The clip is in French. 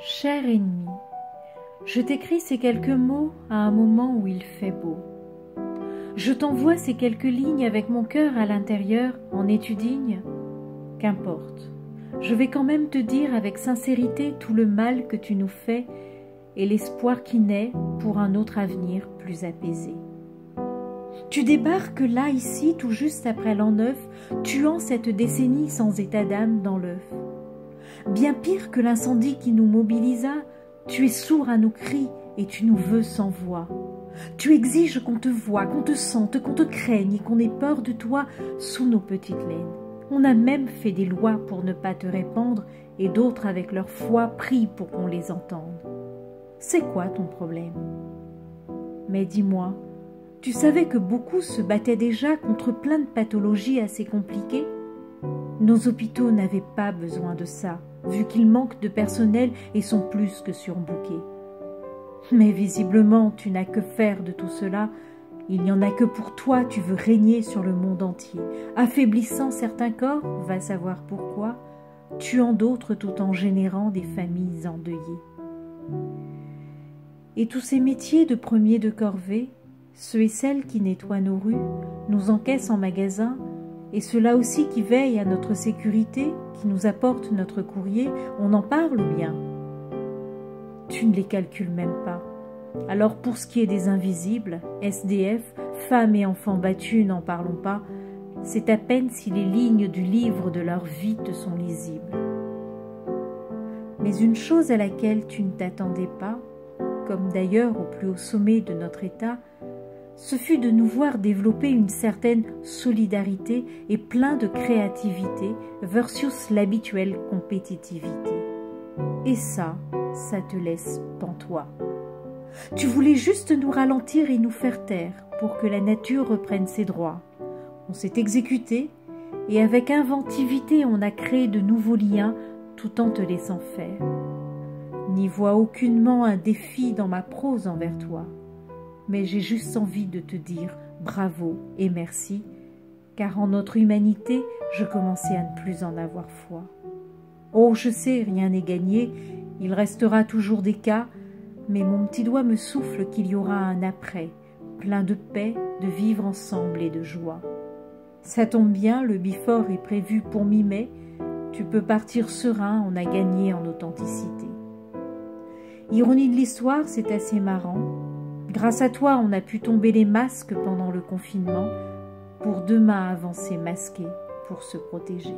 Cher ennemi, je t'écris ces quelques mots à un moment où il fait beau. Je t'envoie ces quelques lignes avec mon cœur à l'intérieur en étudigne. Qu'importe, je vais quand même te dire avec sincérité tout le mal que tu nous fais et l'espoir qui naît pour un autre avenir plus apaisé. Tu débarques là, ici, tout juste après l'an neuf, tuant cette décennie sans état d'âme dans l'œuf. Bien pire que l'incendie qui nous mobilisa, tu es sourd à nos cris et tu nous veux sans voix. Tu exiges qu'on te voie, qu'on te sente, qu'on te craigne et qu'on ait peur de toi sous nos petites laines. On a même fait des lois pour ne pas te répandre et d'autres avec leur foi prient pour qu'on les entende. C'est quoi ton problème? Mais dis-moi, tu savais que beaucoup se battaient déjà contre plein de pathologies assez compliquées? Nos hôpitaux n'avaient pas besoin de ça vu qu'ils manquent de personnel et sont plus que surbookés. Mais visiblement, tu n'as que faire de tout cela. Il n'y en a que pour toi, tu veux régner sur le monde entier, affaiblissant certains corps, va savoir pourquoi, tuant d'autres tout en générant des familles endeuillées. Et tous ces métiers de premier de corvée, ceux et celles qui nettoient nos rues, nous encaissent en magasin, et ceux-là aussi qui veillent à notre sécurité, qui nous apportent notre courrier, on en parle bien? Tu ne les calcules même pas. Alors pour ce qui est des invisibles, SDF, femmes et enfants battus, n'en parlons pas, c'est à peine si les lignes du livre de leur vie te sont lisibles. Mais une chose à laquelle tu ne t'attendais pas, comme d'ailleurs au plus haut sommet de notre État, ce fut de nous voir développer une certaine solidarité et plein de créativité versus l'habituelle compétitivité. Et ça, ça te laisse pantois. Tu voulais juste nous ralentir et nous faire taire pour que la nature reprenne ses droits. On s'est exécuté et avec inventivité on a créé de nouveaux liens tout en te laissant faire. N'y vois aucunement un défi dans ma prose envers toi mais j'ai juste envie de te dire bravo et merci, car en notre humanité, je commençais à ne plus en avoir foi. Oh, je sais, rien n'est gagné, il restera toujours des cas, mais mon petit doigt me souffle qu'il y aura un après, plein de paix, de vivre ensemble et de joie. Ça tombe bien, le bifort est prévu pour mi-mai, tu peux partir serein, on a gagné en authenticité. Ironie de l'histoire, c'est assez marrant, Grâce à toi, on a pu tomber les masques pendant le confinement pour demain avancer masqués pour se protéger.